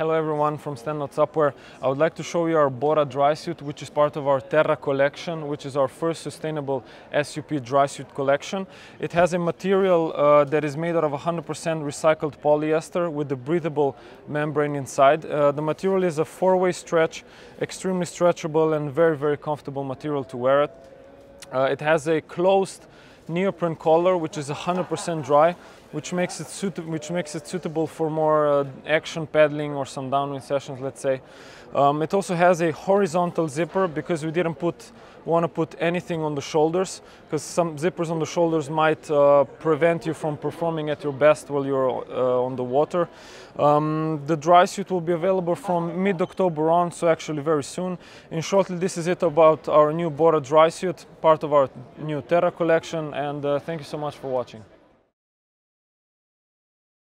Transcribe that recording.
Hello everyone from Standout Upwear. I would like to show you our Bora dry suit, which is part of our Terra collection, which is our first sustainable SUP dry suit collection. It has a material uh, that is made out of 100% recycled polyester with the breathable membrane inside. Uh, the material is a four-way stretch, extremely stretchable and very, very comfortable material to wear it. Uh, it has a closed neoprene collar, which is 100% dry, which makes it which makes it suitable for more uh, action paddling or some downwind sessions, let's say. Um, it also has a horizontal zipper because we didn't put want to put anything on the shoulders because some zippers on the shoulders might uh, prevent you from performing at your best while you're uh, on the water. Um, the dry suit will be available from mid-October on, so actually very soon. In shortly, this is it about our new Bora dry suit, part of our new Terra collection, and uh, thank you so much for watching.